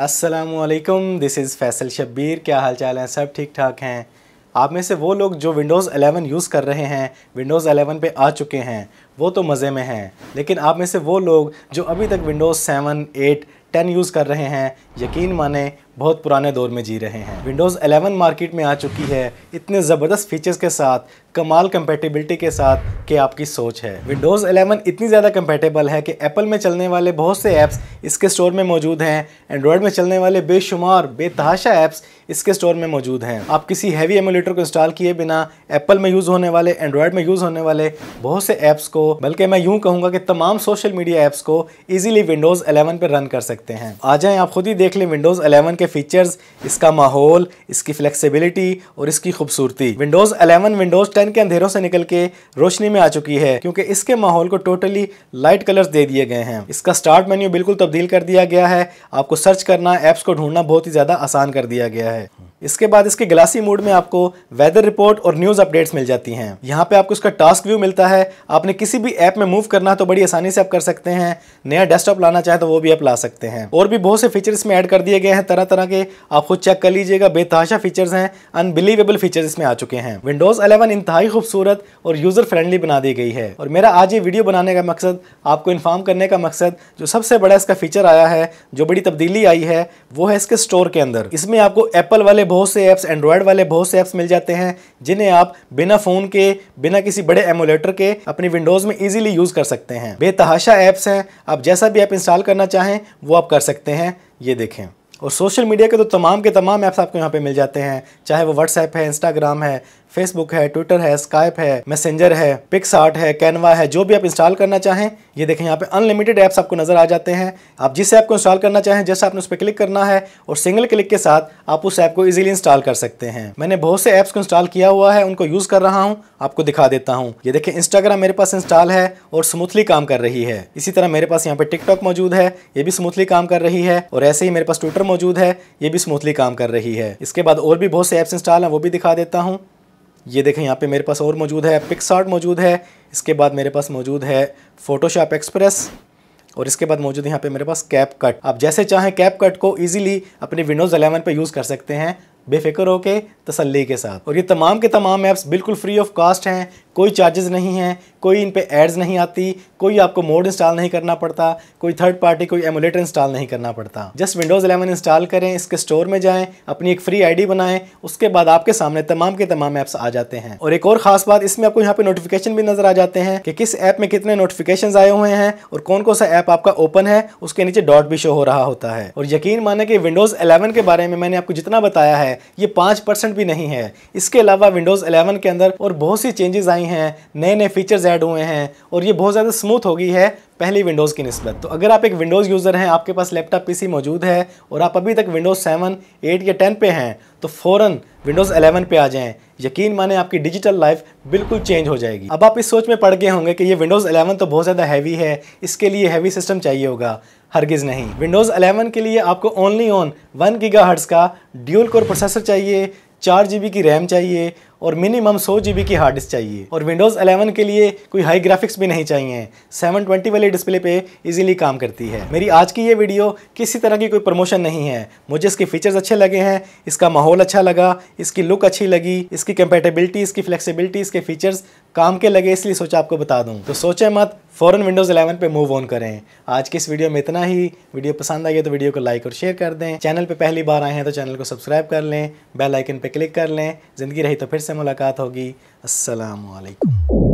असलकुम this is Faisal Shabbir क्या हाल चाल हैं? सब ठीक ठाक हैं? आप में से वो लोग जो विंडोज़ 11 यूज़ कर रहे हैं विंडोज़ 11 पे आ चुके हैं वो तो मज़े में हैं। लेकिन आप में से वो लोग जो अभी तक विंडोज़ 7, 8, 10 यूज़ कर रहे हैं यकीन माने, बहुत पुराने दौर में जी रहे हैं। विंडोज़ 11 मार्केट में आ चुकी है। इतने ज़बरदस्त फीचर्स के साथ, कमाल कंपेटेबिलिटी के साथ कि आपकी सोच है। विंडोज़ 11 इतनी ज़्यादा कंपेटेबल है कि एप्पल में चलने वाले बहुत से ऐप्स इसके स्टोर में मौजूद हैं। एंड्रॉयड में चलने वाले बेशुमार, बेतहाशा ऐप्स इसके स्टोर में मौजूद हैं। आप किसी हैवी एमुलेटर को इंस्टॉल किए बिना एप्पल में यूज़ होने वाले एंड्रॉयड में यूज़ होने वाले बहुत से ऐप्स को, बल्कि मैं यूँ कहूँगा कि तमाम सोशल मीडिया ऐप्स को ईजिली विंडोज़ 11 पर रन कर सकते हैं। आ जाएँ, आप खुद ही देख लें विंडोज़ 11 के फीचर्स इसका माहौल, इसकी फ्लेक्सिबिलिटी और इसकी खूबसूरती। विंडोज़ 11 विंडोज़ 10 के अंधेरों से निकल के रोशनी में आ चुकी है, क्योंकि इसके माहौल को टोटली लाइट कलर्स दे दिए गए हैं। इसका स्टार्ट मेन्यू बिल्कुल तब्दील कर दिया गया है। आपको सर्च करना ऐप्स को ढूंढना बहुत ही ज़्यादा आसान कर दिया गया है। इसके बाद इसके ग्लासी मोड में आपको वेदर रिपोर्ट और न्यूज़ अपडेट्स मिल जाती हैं। यहाँ पे आपको इसका टास्क व्यू मिलता है। आपने किसी भी ऐप में मूव करना तो बड़ी आसानी से आप कर सकते हैं। नया डेस्कटॉप लाना चाहे तो वो भी आप ला सकते हैं। और भी बहुत से फीचर इसमें ऐड कर दिए गए हैं तरह तरह के। आप खुद चेक कर लीजिएगा बेतहाशा फीचर्स हैं। अनबिलीवेबल फीचर्स इसमें आ चुके हैं। विंडोज़ अलेवन इंतहाई खूबसूरत और यूज़र फ्रेंडली बना दी गई है। और मेरा आज ये वीडियो बनाने का मकसद, आपको इन्फॉर्म करने का मकसद, जो सबसे बड़ा इसका फीचर आया है, जो बड़ी तब्दीली आई है, वो है इसके स्टोर के अंदर। इसमें आपको एप्पल वाले बहुत से ऐप्स एंड्रॉयड वाले बहुत से ऐप्स मिल जाते हैं, जिन्हें आप बिना फ़ोन के, बिना किसी बड़े एमुलेटर के अपनी विंडोज़ में इजीली यूज़ कर सकते हैं। बेतहाशा ऐप्स हैं, आप जैसा भी ऐप इंस्टॉल करना चाहें, वो आप कर सकते हैं, ये देखें। और सोशल मीडिया के तो तमाम के तमाम ऐप्स आपको यहाँ पे मिल जाते हैं। चाहे वो व्हाट्सएप है इंस्टाग्राम है फेसबुक है ट्विटर है स्काइप है मैसेंजर है पिक्स आर्ट है कैनवा है, जो भी आप इंस्टॉल करना चाहें, ये देखें यहाँ पे अनलिमिटेड ऐप्स आपको नज़र आ जाते हैं। आप जिस ऐप को इंस्टॉल करना चाहें, जैसे आपने उस पर क्लिक करना है और सिंगल क्लिक के साथ आप उस ऐप को इजीली इंस्टॉल कर सकते हैं। मैंने बहुत से ऐप्स को इंस्टॉल किया हुआ है, उनको यूज़ कर रहा हूँ, आपको दिखा देता हूँ। ये देखें इंस्टाग्राम मेरे पास इंस्टॉल है और स्मूथली काम कर रही है। इसी तरह मेरे पास यहाँ पे टिकटॉक मौजूद है, ये भी स्मूथली काम कर रही है और ऐसे ही मेरे पास ट्विटर मौजूद है, ये भी स्मूथली काम कर रही है। इसके बाद और भी बहुत से ऐप्स इंस्टॉल हैं, वो भी दिखा देता हूँ। ये देखें, यहाँ पे मेरे पास और मौजूद है पिक्सार्ट मौजूद है, इसके बाद मेरे पास मौजूद है फोटोशॉप एक्सप्रेस और इसके बाद मौजूद यहाँ पे मेरे पास कैप कट आप जैसे चाहें कैप कट को इजीली अपने विंडोज़ 11 पे यूज़ कर सकते हैं, बेफिक्र होके, तसल्ली के साथ। और ये तमाम के तमाम ऐप्स बिल्कुल फ्री ऑफ़ कास्ट हैं कोई चार्जेस नहीं हैं, कोई इन पे एड्स नहीं आती, कोई आपको मोड इंस्टॉल नहीं करना पड़ता, कोई थर्ड पार्टी कोई एमुलेटर इंस्टॉल नहीं करना पड़ता। जस्ट विंडोज़ 11 इंस्टॉल करें, इसके स्टोर में जाएँ, अपनी एक फ्री आईडी बनाएँ, उसके बाद आपके सामने तमाम के तमाम ऐप्स आ जाते हैं। और एक और खास बात, इसमें आपको यहाँ पे नोटिफिकेशन भी नज़र आ जाते हैं कि किस ऐप में कितने नोटिफिकेशन आए हुए हैं और कौन कौन सा ऐप आपका ओपन है, उसके नीचे डॉट भी शो हो रहा होता है। और यकीन माने कि विंडोज़ इलेवन के बारे में मैंने आपको जितना बताया है, ये पाँच भी नहीं है। इसके अलावा विंडोज़ इलेवन के अंदर और बहुत सी चेंजेस आई हैं नए नए फीचर्स ऐड हुए हैं और ये बहुत ज़्यादा स्मूथ हो गई है पहली विंडोज़ की नस्बत। तो अगर आप एक विंडोज़ यूज़र हैं, आपके पास लैपटॉप पीसी मौजूद है और आप अभी तक विंडोज़ सेवन एट या टेन पे हैं तो फ़ौरन विंडोज़ 11 पे आ जाएँ। यकीन माने आपकी डिजिटल लाइफ बिल्कुल चेंज हो जाएगी। अब आप इस सोच में पड़ गए होंगे कि ये विंडोज़ 11 तो बहुत ज़्यादा हैवी है, इसके लिए हैवी सिस्टम चाहिए होगा। हरगिज़ नहीं। विंडोज़ 11 के लिए आपको ओनली ऑन वन गीगा का ड्यूल कोर प्रोसेसर चाहिए, चार जी की रैम चाहिए और मिनिमम सौ जी की हार्ड डिस्क चाहिए। और विंडोज़ 11 के लिए कोई हाई ग्राफिक्स भी नहीं चाहिए। 720 वाले डिस्प्ले पे इजीली काम करती है। मेरी आज की ये वीडियो किसी तरह की कोई प्रमोशन नहीं है। मुझे इसके फीचर्स अच्छे लगे हैं, इसका माहौल अच्छा लगा, इसकी लुक अच्छी लगी, इसकी कंपेटेबिलिटी इसकी फ्लेक्सीबिलिटी इसके फीचर्स काम के लगे, इसलिए सोचा आपको बता दूँ। तो सोचे मत, फ़ौरन विंडोज़ 11 पे मूव ऑन करें। आज की इस वीडियो में इतना ही। वीडियो पसंद आई है तो वीडियो को लाइक और शेयर कर दें। चैनल पे पहली बार आए हैं तो चैनल को सब्सक्राइब कर लें। बेल आइकन क्लिक कर लें। ज़िंदगी रही तो फिर से मुलाकात होगी। असलकुम